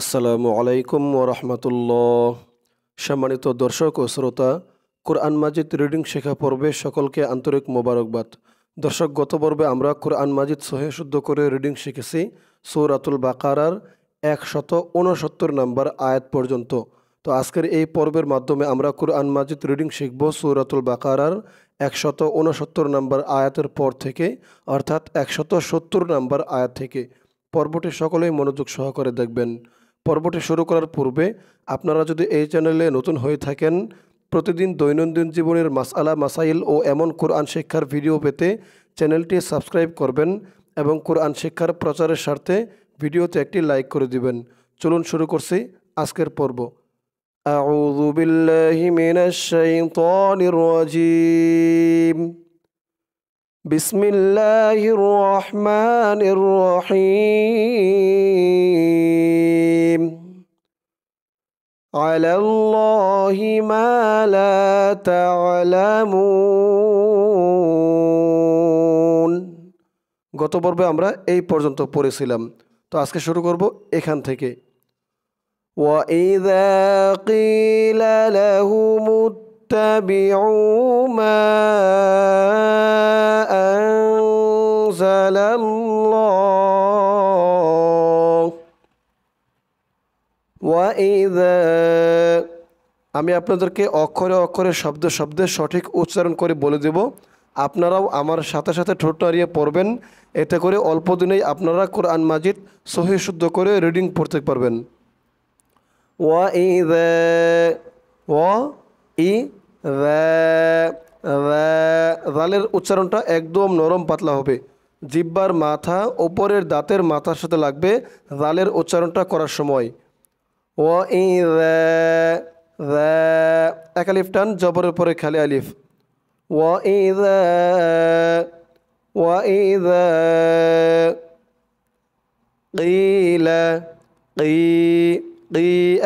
আসসালামু আলাইকুম ওরহমতুল্লাহ। সম্মানিত দর্শক ও শ্রোতা, কোরআন মাজিদ রিডিং শেখা পর্বে সকলকে আন্তরিক মোবারকবাদ। দর্শক, গত পর্বে আমরা কোরআন মাজিদ সহে শুদ্ধ করে রিডিং শিখেছি, সৌরাতুল বাকারার একশত উনসত্তর নম্বর আয়াত পর্যন্ত। তো আজকের এই পর্বের মাধ্যমে আমরা কোরআন মাজিদ রিডিং শিখব সৌরাতুল বাকারার একশত উনসত্তর নম্বর আয়াতের পর থেকে, অর্থাৎ একশত সত্তর নম্বর আয়াত থেকে। পর্বটি সকলেই মনোযোগ সহকারে দেখবেন। পর্বটি শুরু করার পূর্বে আপনারা যদি এই চ্যানেলে নতুন হয়ে থাকেন প্রতিদিন দৈনন্দিন জীবনের মাসআলা মাসাইল ও এমন কোরআন শিক্ষার ভিডিও পেতে চ্যানেলটি সাবস্ক্রাইব করবেন এবং কোরআন শিক্ষার প্রচারের স্বার্থে ভিডিওতে একটি লাইক করে দিবেন চলুন শুরু করছি আজকের পর্ব أعوذ بالله من الشيطان الرجيم بسم الله الرحمن الرحيم على الله ما لا تعلمون গত পর্বে আমরা এই পর্যন্ত পড়েছিলাম তো আজকে শুরু করব এখান থেকে وإذا قيل لهم اتبعوا ما أنزل الله وإذا আমি আপনাদেরকে অক্ষরে অক্ষরে শব্দ শব্দে সঠিক উচ্চারণ করে বলে দেব আপনারাও আমার সাথে সাথে ঠোঁট নাড়িয়ে পড়বেন এতে করে অল্প দিনেই আপনারা কোরআন মাজিদ সহি শুদ্ধ করে রিডিং পড়তে পারবেন وإذا وإذا জালের উচ্চারণটা একদম নরম পাতলা হবে। জিব্বার মাথা, ওপরের দাঁতের মাথার সাথে লাগবে রালের উচ্চারণটা করার সময়। ও একালিফ টান, জবরের পরে খালি আলিফ। ও, ই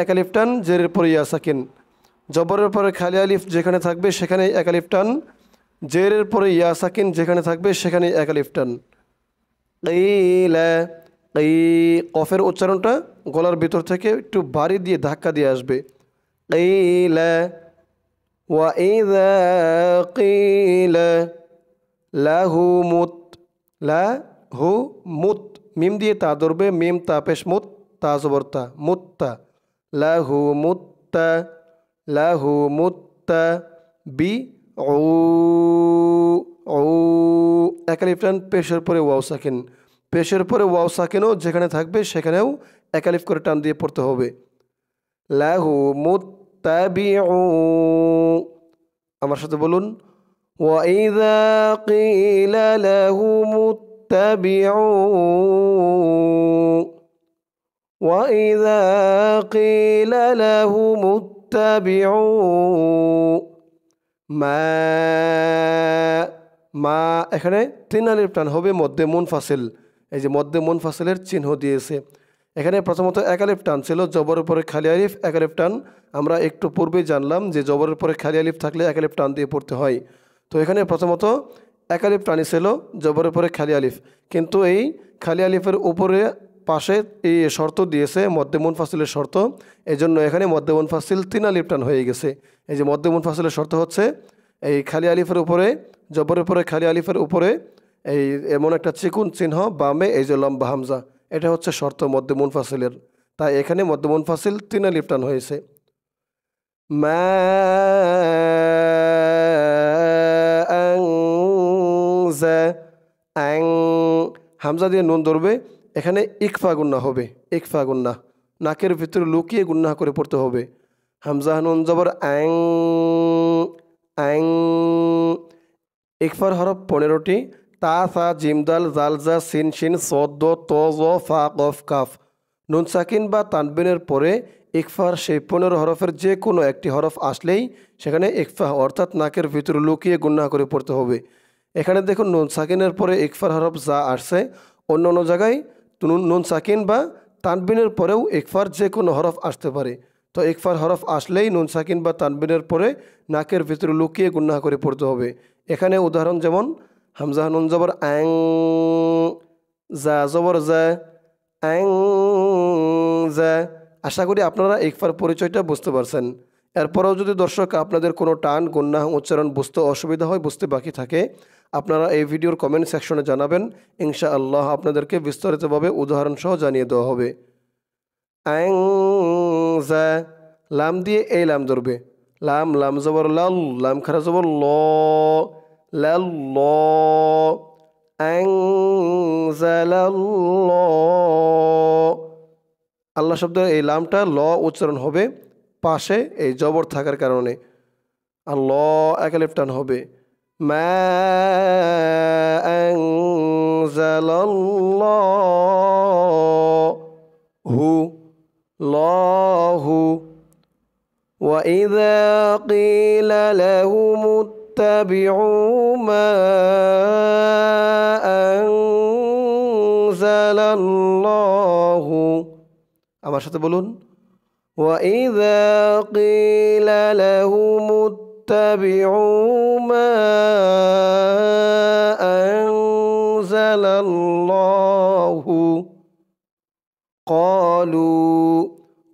একালিফ টান, জেরের পরে ইয়া সাকিন। জবরের পরে খালি আলিফ যেখানে থাকবে সেখানে একালিফ টান জেরের পরে ইয়া সাকিন যেখানে থাকবে সেখানে একালিফ টান এই কফের উচ্চারণটা গলার ভিতর থেকে একটু বাড়ি দিয়ে ধাক্কা দিয়ে আসবে وإذا قيل له مت لا হু মুত মিম দিয়ে তা ধরবে মিম তা পেশ মুত তা জবরতা মুত্তা লাহু মুত্তা লাহু মুত্তা বি ও ও একালিফটান পেশের পরে ওয়াও সাকিন পেশের পরে ওয়াও সাকিনও যেখানে থাকবে সেখানেও একালিফ করে টান দিয়ে পড়তে হবে লাহু মুত্তাবি আমার সাথে বলুন وإذا قيل لهم اتبعوا وإذا قيل لهم اتبعوا ما মা এখানে তিন আলিফ টান হবে মধ্যে মুনফাসিল। এই যে মধ্যে মুনফাসিলের চিহ্ন দিয়েছে। এখানে প্রথমত এক আলিফ টান ছিল, জবরের পরে খালি আলিফ, এক আলিফ টান আমরা একটু পূর্বেই জানলাম যে জবরের পরে খালি আলিফ থাকলে এক আলিফ টান দিয়ে পড়তে হয়। তো এখানে প্রথমত এক আলিফ টানি ছিল, জবরের পরে খালি আলিফ। কিন্তু এই খালি আলিফের উপরে পাশে এই শর্ত দিয়েছে মধ্যে ফাসিলের শর্ত। এই জন্য এখানে মধ্যে মুনফাসিল তিন আলিফ টান হয়ে গেছে। এই যে মধ্যে ফাসিলের শর্ত হচ্ছে, এই খালি আলিফের উপরে, জবরের উপরে খালি আলিফের উপরে এই এমন একটা চিকুন চিহ্ন বামে এই যে লম্বা হামজা, এটা হচ্ছে শর্ত মধ্যে ফাসিলের। তাই এখানে মধ্যে ফাসিল তিন আলিফ টান হয়েছে। মা হামজা দিয়ে নুন ধরবে। এখানে ইকফা গুন্না হবে, ইকফা গুন্না। নাকের ভিতরে লুকিয়ে গুন্না করে পড়তে হবে। হামজা নুন জবর আং আং। ইকফার হরফ পনেরোটি। তা, সা জিমদাল জালজা সিন সিন সদ ত, জ, ফা, কফ, কাফ। নুন সাকিন বা তানবিনের পরে ইকফার সেই পনেরো হরফের যে কোনো একটি হরফ আসলেই সেখানে ইকফা, অর্থাৎ নাকের ভিতরে লুকিয়ে গুন্না করে পড়তে হবে। এখানে দেখুন নুন সাকিনের পরে ইকফার হরফ যা আসছে। অন্য অন্য জায়গায় নুন নুন সাকিন বা তানবিনের পরেও ইকফার যে কোনো হরফ আসতে পারে। তো ইকফার হরফ আসলেই নুন সাকিন বা তানবিনের পরে নাকের ভিতরে লুকিয়ে গুন্না করে পড়তে হবে। এখানে উদাহরণ যেমন, হামজা নুন জবর অ্যাং জা জবর জা অ্যাং জা। আশা করি আপনারা ইকফার পরিচয়টা বুঝতে পারছেন। এরপরেও যদি দর্শক আপনাদের কোনো টান গুন্না উচ্চারণ বুঝতে অসুবিধা হয়, বুঝতে বাকি থাকে আপনারা এই ভিডিওর কমেন্ট সেকশনে জানাবেন। ইনশা আল্লাহ আপনাদেরকে বিস্তারিতভাবে উদাহরণ সহ জানিয়ে দেওয়া হবে। আং লাম দিয়ে এই লাম ধরবে। লাম লাম জবর লাল, লাম খারা জবর ল, লাল ল। আল্লাহ শব্দের এই লামটা ল উচ্চারণ হবে, পাশে এই জবর থাকার কারণে। আর ল একালিফ টান হবে মা হু লহু وإذا قيل لهم اتبعوا ما أنزل الله আমার সাথে বলুন وإذا قيل لهم اتبعوا ما أنزل الله. قالوا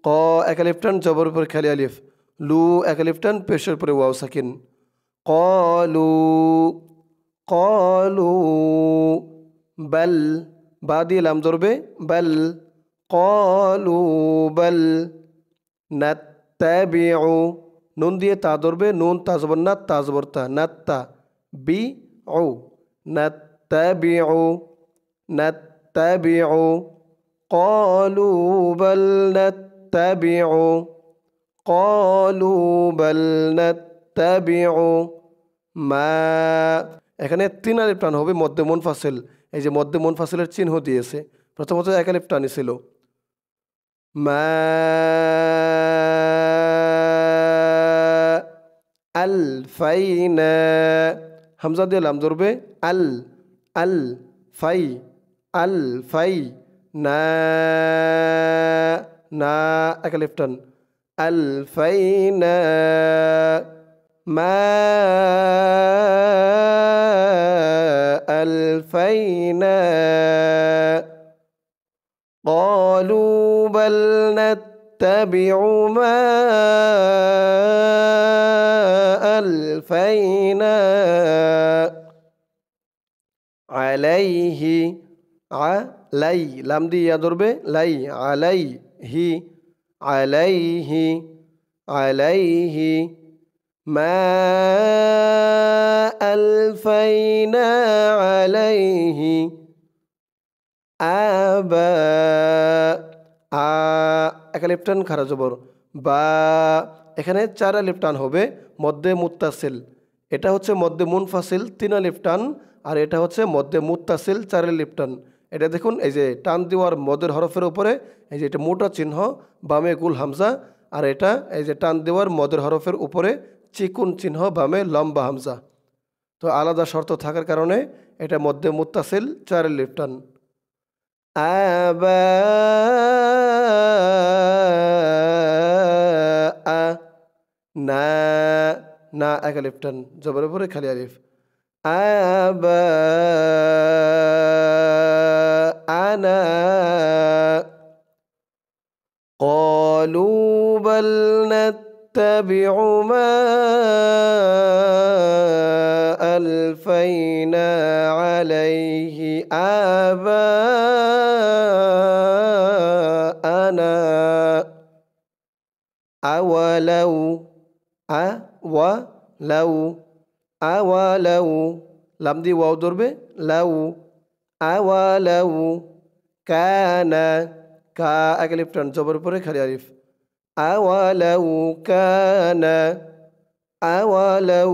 قا أكلفتن جبر پر خالي ألف لو أكلفتن پیشر پر واو ساکن قالوا قالوا بل بعدي لام ضربه بل قالوا بل نتبعوا নুন দিয়ে তা ধরবে, নুন তাজবর না তাজবর তা, না বি ও, না বি ও, না বি ও। কলু বল না তা বি ও, কলু বল না বি ও। এখানে তিন আলিফ টান হবে মধ্যে মুনফাসিল এই যে মধ্যে মুনফাসিলের চিহ্ন দিয়েছে, প্রথমত এক আলিফ টানি ছিল। মা ألفينا. همزة دي لام ضربة أل الفي الفي نا. نا أكلفتن ألفينا. ما. ألفينا. قالوا بل نتبع ما ألفينا عليه علي লাম দিয়ে ইয়া ধরবে লাই আলাই হি আলাইহি আলাইহি মা ألفينا عليه আবা আ একা লিপটান খারা জবর বা এখানে চারা লিপটান হবে মধ্যে মুত্তাসিল। এটা হচ্ছে মধ্যে মুনফাসিল, তিনা লিপটান আর এটা হচ্ছে মধ্যে মুত্তাসিল, চারে লিপটান এটা দেখুন, এই যে টান দেওয়ার মদের হরফের উপরে, এই যে এটা মোটা চিহ্ন, বামে গুল হামজা, আর এটা এই যে টান দেওয়ার মদের হরফের উপরে চিকুন চিহ্ন, বামে লম্বা হামজা। তো আলাদা শর্ত থাকার কারণে এটা মধ্যে মুত্তাসিল, চারে লিপটান আবা না না এক লিপটান জবর উপরে খালি আলিফ আবা আনা قالوا بل نتبع ما ألفينا عليه آباءنا أولو আ, ওয়া, লাউ লাউ। লাম দিয়ে ওয়াও ধরবে, লাউ, আ, ওয়া, লাউ। কা টান জবর পরে খালি আরিফ আ, ওয়া, লাউ, কানা, আ, ওয়া, লাউ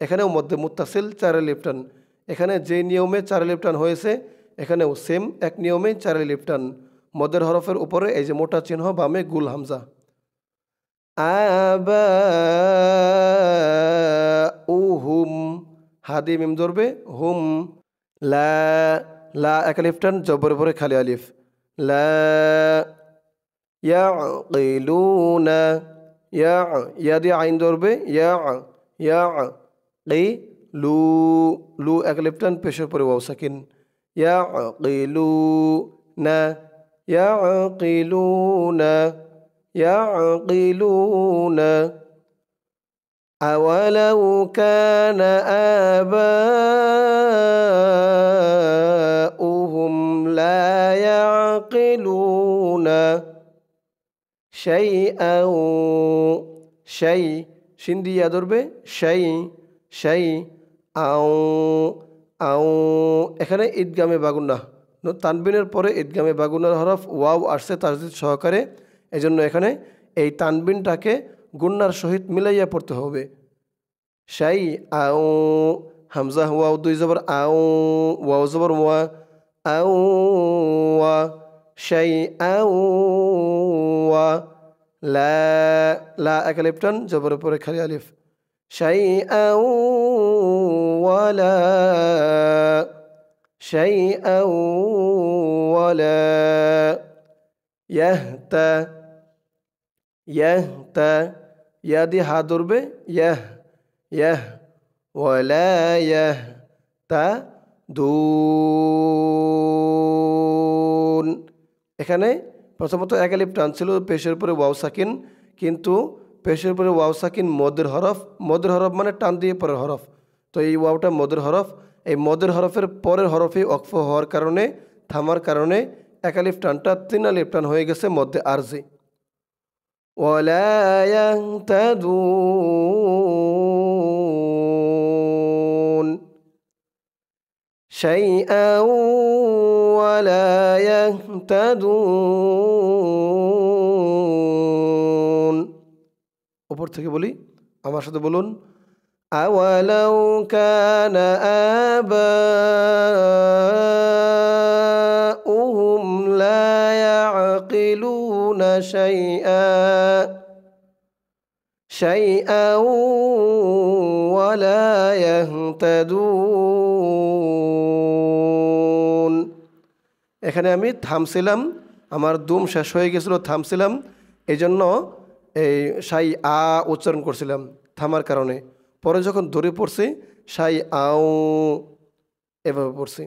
এখানেও মধ্যে মুতাসিল চার লিপটান এখানে যে নিয়মে চার লিপটান হয়েছে এখানেও সেম এক নিয়মে চারে লিফটান মদের হরফের উপরে এই যে মোটা চিহ্ন, বামে গুল হামজা। আবা হুম হাদি মিম ধরবে, হুম। লা লা এক লিফটান জব্বর পরে খালি আলিফ। লা, ইয়াকিলুনা। ইয়া ইয়া দিয়ে আইন ধরবে, ইয়া ইয়া ই লু লু এক লেফটান পেশের পরে ওয়াও সাকিন। يعقلون يعقلون يعقلون. أولو كان آباؤهم لا يعقلون شيئا. شيء. شندي يا دربي؟ شيء. شيء. أو আও এখানে ঈদগামে বাগুন্না। তানবিনের পরে ঈদগামে বাগুনার হরফ ওয়াও আসছে তাজদিদ সহকারে। এজন্য এখানে এই তানবিনটাকে গুন্নার সহিত মিলাইয়া পড়তে হবে। সাই আও, হামজা ওয়াও দুই জবর আও, ওয়াও জবর ওয়া, আও ওয়া সাই আও ওয়া, লা লা এক জবরের পরে খালি আলিফ। সাই আও ওয়ালা ইয়াহতা ইয়াহতা ইয়া দিয়ে হা ধরবে ইয়াহ ইয়াহ ওয়ালা ইয়াহ তা দুন এখানে প্রথমত একালিপ টান ছিল পেশের পরে ওয়াও সাকিন, কিন্তু পেশের পরে ওয়াও সাকিন মদের হরফ মদের হরফ মানে টান দিয়ে পরের হরফ। তো এই ওয়াওটা মদের হরফ এই মদের হরফের পরের হরফে অক্ফ হওয়ার কারণে থামার কারণে একালিফ টানটা তিন আলিফ টান হয়ে গেছে মধ্যে আরজি ولا يهتدون شيئا ولا يهتدون উপর থেকে বলি আমার সাথে বলুন আওয়ালাউ কানা আবাউহুম লা يعقلون شيئا شيئا ولا يهتدون এখানে আমি থামছিলাম আমার দুম শেষ হয়ে গেছিল থামছিলাম এই জন্য এই সাই আ উচ্চারণ করছিলাম থামার কারণে পরে যখন ধরে পড়ছি সাই আও এভাবে পড়ছি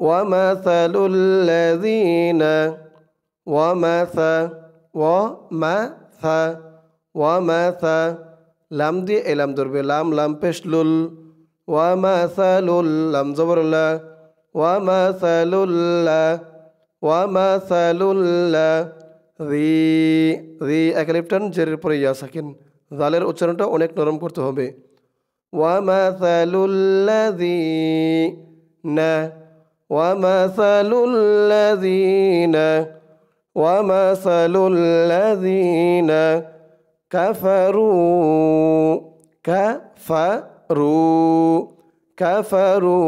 ومثل الذين ومث ومث ومث লাম দিয়ে এলাম ধরবে লাম লাম পেশলুল ওয়ামাসালুল লাম জবরুল্লা ওয়ামাসালুল্লা ওয়ামাসালুল্লা রি রি একলিপটান জেরের পরে ইয়া সাকিন জালের উচ্চারণটা অনেক নরম করতে হবে। ওয়ামাসালুল্লাজি না ওয়ামাসালুল্লাজিনা ওয়ামাসালুল্লাজিনা কাফারু কাফারু কাফারু।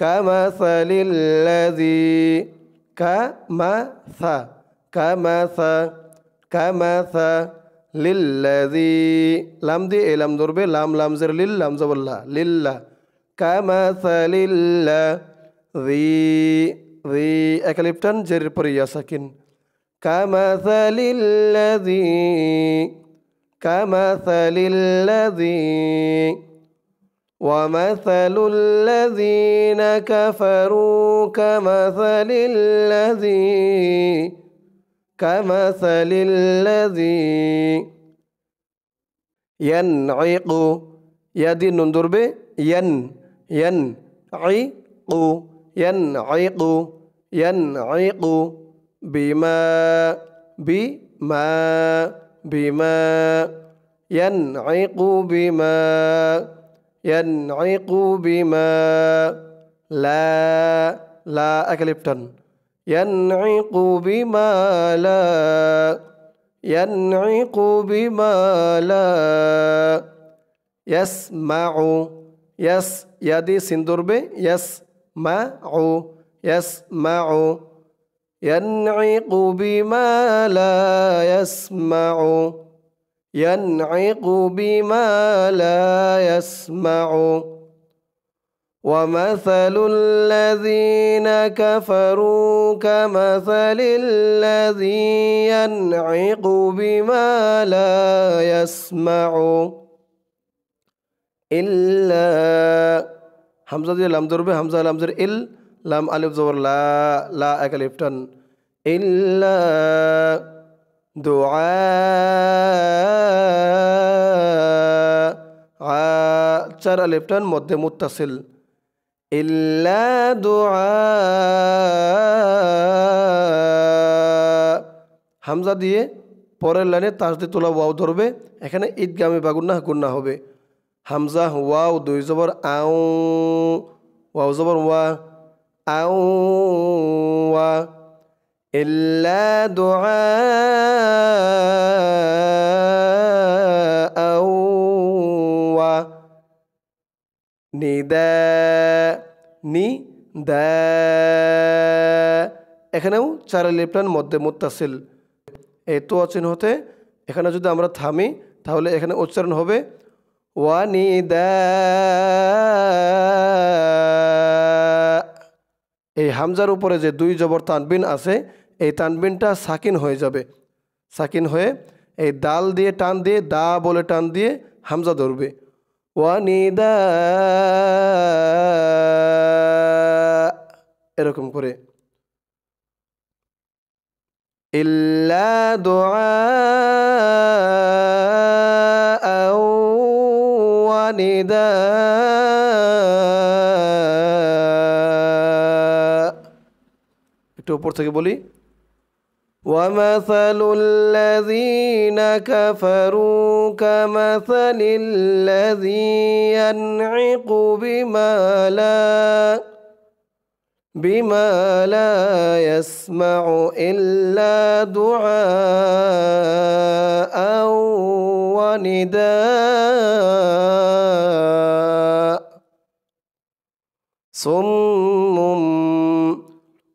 கமசலில்லதி. கமச கமச கமச லில்லதி லம்தி லம் துர்பே லாம் லாம் சர் லில் லாம் சபுல்லா லில்ல. கமசலில்ல தி தி எகலிப்டன் ஜெரிர் புரியா சக்கின் கமசலில்லதி கமசலில்லதி. ومثل الذين كفروا كمثل الذي كمثل الذي ينعق يدي نندر به ين ينعق ينعق ينعق بما بما بما ينعق بما ينعق بما لا لا أكلبتن. ينعق بما لا ينعق بما لا. يسمع يس يدي سندرب يسمع يسمع. ينعق بما لا يسمع. ينعق بما لا يسمع. ومثل الذين كفروا كمثل الذي ينعق بما لا يسمع. إلا همزة دي لام ضرب همزة لام ضرب إل لام ألف زور لا لا أكلفتن إلا চার আলিফ টান মধ্যে মুত্তাসিল ইল্লা দুআ হামজা দিয়ে পরের লাইনে তাসদি তোলা ওয়াও ধরবে, এখানে ঈদগামে বা গুন্না গুন্না হবে। হামজা ওয়াও, দুই জবর আউ ওয়াও জবর ওয়া আউ ওয়া। ওয়া নিদা নি দা এখানেও চার লিপ্টান মধ্যে মুত্তাসিল এই তো অচিন হতে এখানে যদি আমরা থামি, তাহলে এখানে উচ্চারণ হবে ওয়ানিদা এই হামজার উপরে যে দুই জবর তানবিন আছে এই তানবিনটা সাকিন হয়ে যাবে। সাকিন হয়ে এই দাল দিয়ে টান দিয়ে, দা বলে টান দিয়ে হামজা ধরবে। ওয়ানিদা এরকম করে। ইল্লা দোয়া ওয়ানিদা একটু ওপর থেকে বলি। ومثل الذين كفروا كمثل الذي ينعق بما لا بما لا يسمع إلا دعاء ونداء সোম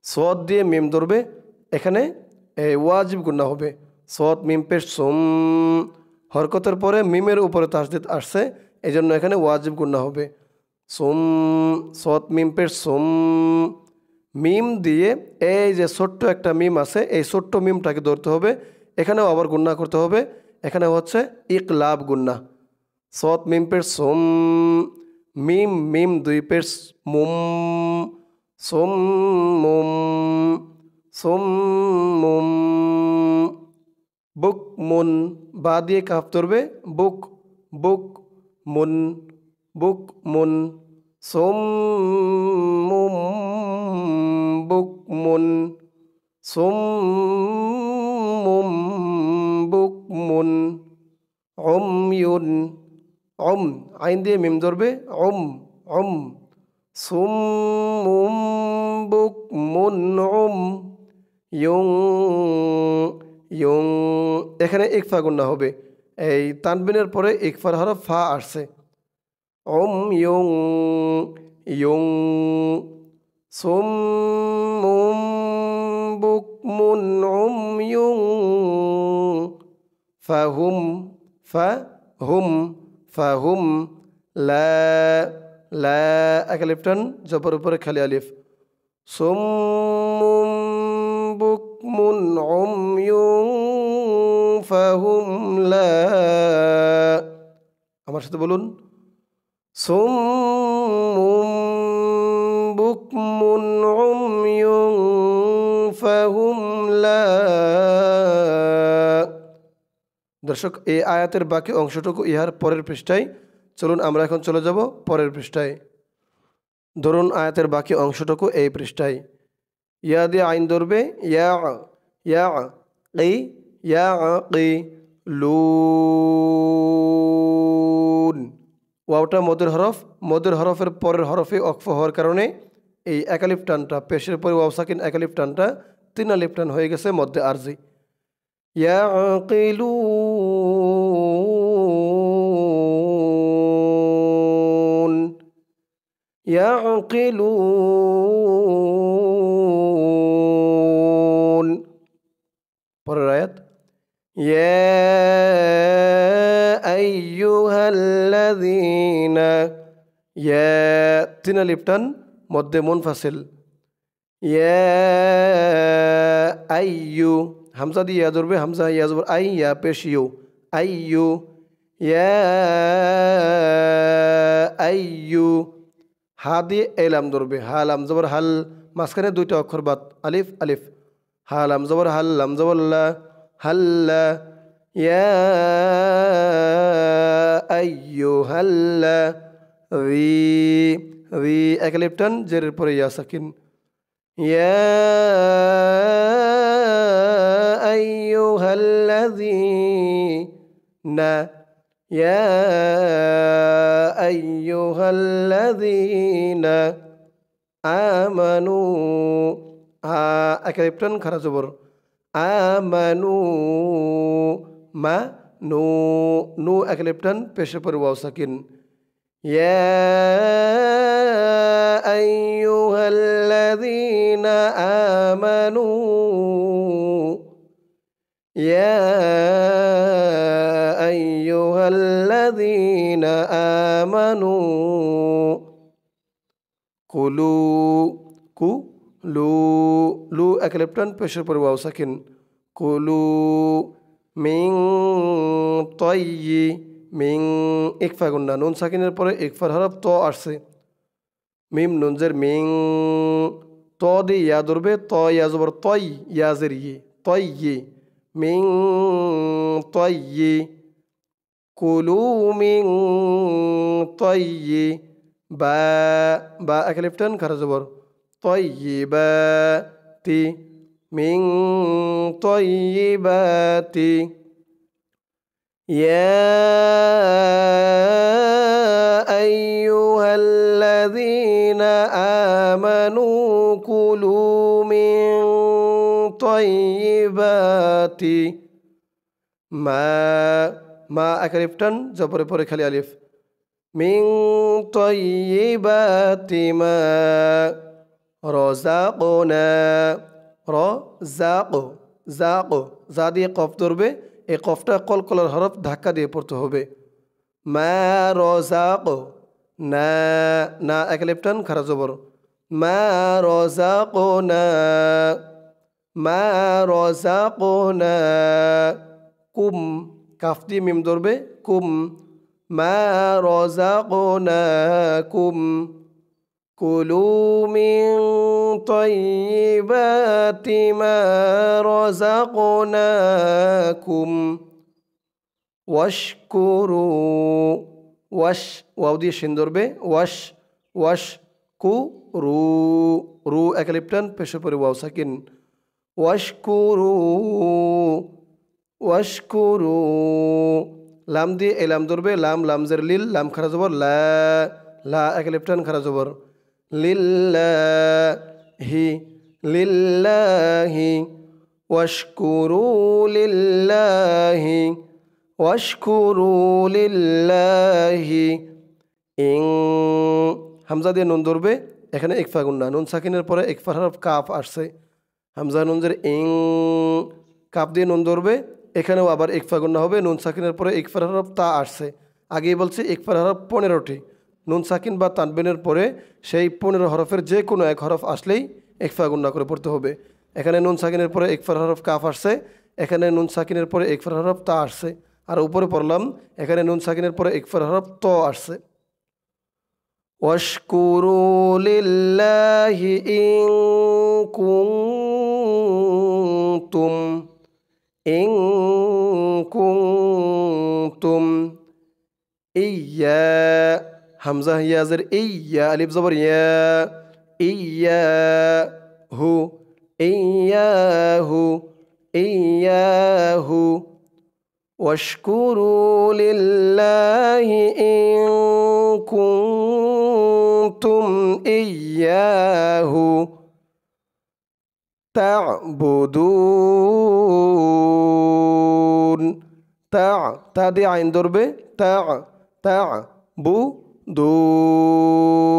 সদ দিয়ে মিম ধরবে এখানে এই ওয়াজিব গুন্না হবে। সদ মিম পেশ সোম। হরকতের পরে মিমের উপরে তাসদিদ আসছে এই জন্য এখানে ওয়াজিব গুন্না হবে। সোম সদ মিম পেশ সোম। মিম দিয়ে এই যে ছোট্ট একটা মিম আছে, এই ছোট্ট মিমটাকে ধরতে হবে। এখানেও আবার গুন্না করতে হবে। এখানে হচ্ছে ইকলাব গুন্না সৎ মিম পের সোম। মিম মিম দুই পের মুম। সোম, মুম। সোম মুম বুক, মুন, বা দিয়ে কাপ ধরবে। বুক বুক, মুন বুক, মুন। সোম মুম বুক, মুন। সোম মুম বুক, মুন। অময়ুন অম, আইন দিয়ে মিম ধরবে। অম অম। সুম মুম বুক, মুন, অম। ইয়ং ইয়ং। এখানে ইকফা গুন্না হবে। এই তানবিনের পরে ইকফার হরফ ফা আসছে। অম ইয়ং ইয়ং। সোম মুম বুক, মুন অম ইয়ং। ফাহুম ফাহুম ফাহুম লা লা এক লিফটন জবর উপরে খালি আলিফ। সুম্মুম উময়ুন ফাহুম লা আমার সাথে বলুন। সুম্মুম বুকমুন ফাহুম লা। দর্শক, এই আয়াতের বাকি অংশটুকু ইহার পরের পৃষ্ঠায়। চলুন, আমরা এখন চলে যাব পরের পৃষ্ঠায়। ধরুন, আয়াতের বাকি অংশটুকু এই পৃষ্ঠায়। ইয়া দিয়ে আইন ধরবে, ইয়া লুন ওয়াওটা মধুর হরফ, মধুর হরফের পরের হরফে অক্ফ হওয়ার কারণে এই একালিপ টানটা পেশের পরে ওয়াও সাকিন একালিপ টানটা তিন আলিপ টান হয়ে গেছে মধ্যে আরজি। ইয়াকিলুন ইয়াকিলুন পরের আয়াত তিন লিপটান মধ্যে মুনফাসিল আইয়ু, হামজা দিয়ে ইয়া ধরবে, হামজা ইয়া জবর আই ইয়া পেশ ইউ আইয়ু আইয়ু হা দিয়ে এলাম ধরবে হালাম জবর হাল, মাঝখানে দুইটা অক্ষর বাদ, আলিফ আলিফ। ها زور هل زور لا هل يا أيها لا ذي ذي أكليبتن جرير بري يا سكين يا أيها الذين يا أيها الذين آمنوا أكريبتن خرج زبر آمنوا ما نو نو أكليبتن পেশ পর ওয়াও সাকিন يا أيها الذين آمنوا يا أيها الذين آمنوا كلوا كو লু লু এক লেপ্টন পেশের পরে ওয়াও সাকিন কুলু মিং তয়ি মিং ইকফা গুন্না নুন সাকিনের পরে ইকফার হরফ ত আসছে মিম নুনজের মিং ত দি ইয়া ধরবে ত ইয়া জবর তয় ইয়াজের ইয়ে তয় ইয়ে মিং তয় ইয়ে কুলু মিং তয় ইয়ে বা বা এক লেপ্টন খারা জবর طيباتي من طيباتي يا أيها الذين آمنوا كلوا من طيبات ما ما أكرفتن زبر بوري خلي ألف من طيبات ما রজাকোনা র জাকো জাকো যা দিয়ে কফ ধরবে, এই কফটা কলকলার হরফ ধাক্কা দিয়ে পড়তে হবে। মা রজাকো না না, এক লেপটান খারা জবর। মা রজাকোনা মা রজাকোনা কুম, কাফ দিয়ে মিম ধরবে, কুম। মা রজাকোনা কুম। كلوا من طيبات ما رزقناكم واشكروا وش واو دي شندور به وش وش كو رو رو اكليبتن بشو بري واو ساكن واشكروا واشكروا لام دي لام دور به لام لام زر ليل لام خرزبر لا لا اكليبتن خرزبر লিল্লাহি লিল্লাহি, ওয়াশকুরু লিল্লাহি ওয়াশকুরু লিল্লাহি। ইং, হামজা দিয়ে নুন ধরবে, এখানে একফা গুন্না নুন সাকিনের পরে একফার হরফ কাফ আসছে। হামজা নুনজের ইং কাপ দিয়ে নুন ধরবে, এখানেও আবার একফা গুন্না হবে, নুন সাকিনের পরে একফার হরফ তা আসছে। আগেই বলছে একফার হরফ পনেরোটি। নুন সাকিন বা তানবিনের পরে সেই পনেরো হরফের যে কোনো এক হরফ আসলেই একফা গুন্না করে পড়তে হবে এখানে নুন সাকিনের পরে একফার হরফ কাফ আসছে এখানে নুন সাকিনের পরে একফার হরফ তা আসছে আর উপরে পড়লাম এখানে নুন সাকিনের পরে একফার হরফ ত আসছে واشكروا لله إن كنتم إن كنتم همزة يا زر إيا ألف زبر يا إياه إياه إياه واشكروا لله إن كنتم إياه تعبدون. تع تدي عين دربة تع تع بو দুন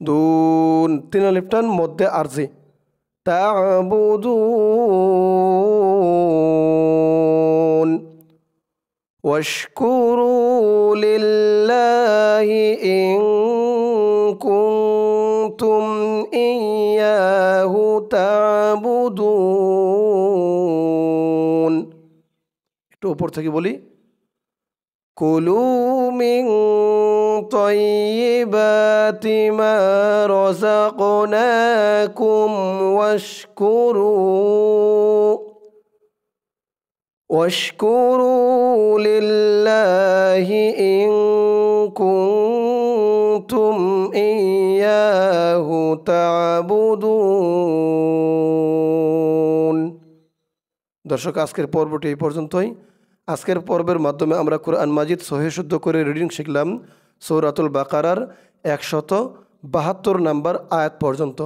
দুন তিন লিপটান মধ্যে আরজি تعبدون واشكروا لله إن كنتم إياه تعبدون একটু ওপর থেকে বলি كلوا من طيبات ما رزقناكم واشكروا واشكروا لله إن كنتم إياه تعبدون দর্শক আজকের পর্বটি এই পর্যন্তই আজকের পর্বের মাধ্যমে আমরা কোরআন মাজিদ সহি শুদ্ধ করে রিডিং শিখলাম সৌরাতুল বাকারার একশত বাহাত্তর নাম্বার আয়াত পর্যন্ত।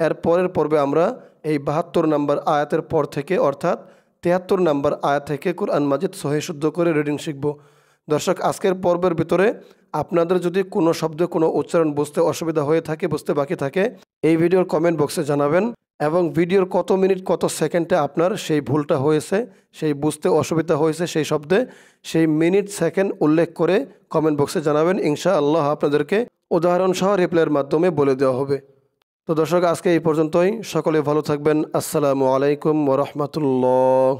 এর পরের পর্বে আমরা এই বাহাত্তর নাম্বার আয়াতের পর থেকে, অর্থাৎ তিয়াত্তর নাম্বার আয়াত থেকে কোরআন মাজিদ সহি শুদ্ধ করে রিডিং শিখব। দর্শক, আজকের পর্বের ভিতরে আপনাদের যদি কোনো শব্দে কোনো উচ্চারণ বুঝতে অসুবিধা হয়ে থাকে, বুঝতে বাকি থাকে এই ভিডিওর কমেন্ট বক্সে জানাবেন এবং ভিডিওর কত মিনিট, কত সেকেন্ডে আপনার সেই ভুলটা হয়েছে, সেই বুঝতে অসুবিধা হয়েছে সেই শব্দে, সেই মিনিট, সেকেন্ড উল্লেখ করে কমেন্ট বক্সে জানাবেন। ইনশা আল্লাহ আপনাদেরকে উদাহরণ সহ রিপ্লাইয়ের মাধ্যমে বলে দেওয়া হবে। তো দর্শক, আজকে এই পর্যন্তই। সকলে ভালো থাকবেন। আসসালামু আলাইকুম ওরহমতুল্লাহ